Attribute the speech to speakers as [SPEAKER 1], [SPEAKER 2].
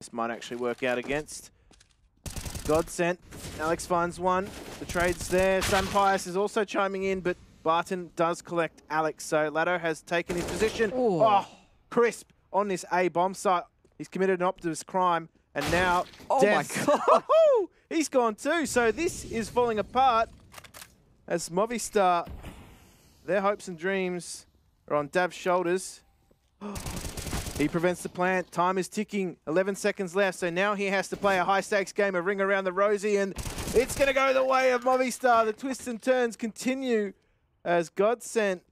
[SPEAKER 1] This might actually work out against. Godsent. Alex finds one. The trade's there. SunPayus is also chiming in, but Barton does collect Alex. So Lado has taken his position.
[SPEAKER 2] Ooh.
[SPEAKER 1] Oh, crisp on this A bomb site. He's committed an optimus crime, and now
[SPEAKER 2] Oh my. God.
[SPEAKER 1] He's gone too. So this is falling apart as Movistar, their hopes and dreams are on Dav's shoulders. Oh, He prevents the plant. Time is ticking. 11 seconds left. So now he has to play a high stakes game of Ring Around the Rosie. And it's going to go the way of Movistar. The twists and turns continue as Godsent